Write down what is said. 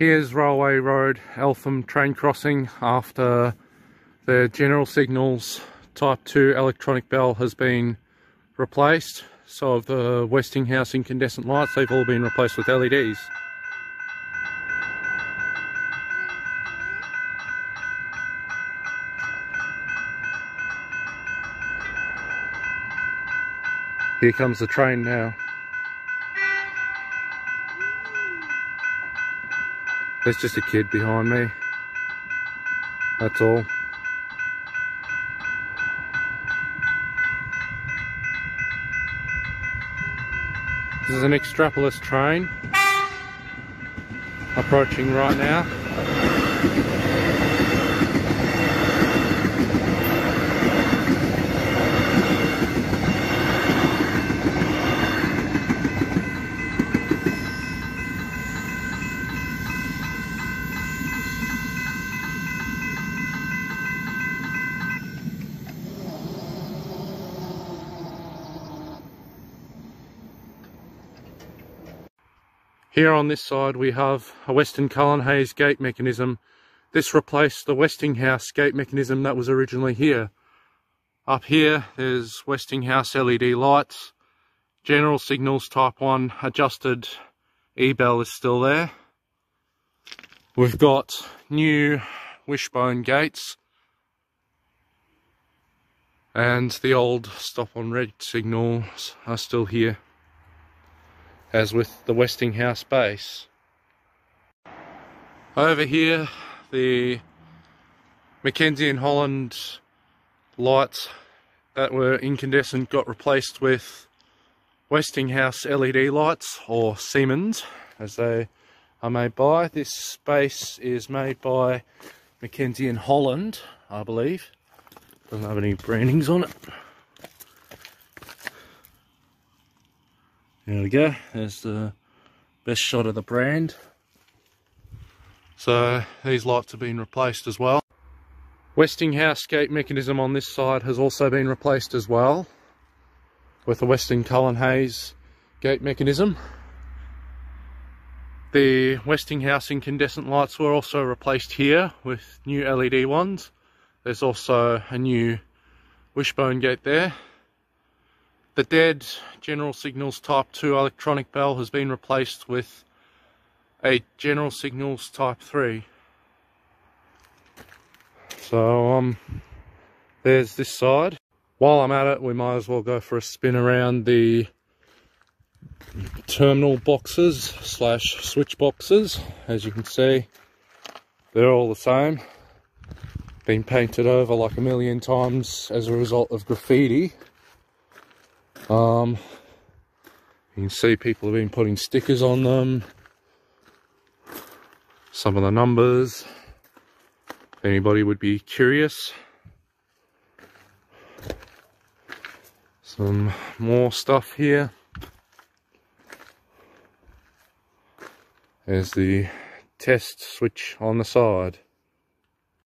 Here's Railway Road, Eltham train crossing after the general signals type 2 electronic bell has been replaced. So of the Westinghouse incandescent lights, they've all been replaced with LEDs. Here comes the train now. There's just a kid behind me. That's all. This is an X'Trapolis train approaching right now. Here on this side we have a Western Cullen Hayes gate mechanism. This replaced the Westinghouse gate mechanism that was originally here. Up here there's Westinghouse LED lights. General signals type 1 adjusted E-bell is still there. We've got new wishbone gates and the old stop on red signals are still here as with the Westinghouse base. Over here, the McKenzie and Holland lights that were incandescent got replaced with Westinghouse LED lights, or Siemens, as they are made by. This base is made by McKenzie and Holland, I believe. Doesn't have any brandings on it. There we go, there's the best shot of the brand. So these lights have been replaced as well. Westinghouse gate mechanism on this side has also been replaced as well with the Western Cullen Hayes gate mechanism. The Westinghouse incandescent lights were also replaced here with new LED ones. There's also a new wishbone gate there. The dead General Signals Type 2 electronic bell has been replaced with a General Signals Type 3. So um, there's this side. While I'm at it, we might as well go for a spin around the terminal boxes slash switch boxes. As you can see, they're all the same. Been painted over like a million times as a result of graffiti. Um, you can see people have been putting stickers on them. Some of the numbers. If anybody would be curious. Some more stuff here. There's the test switch on the side.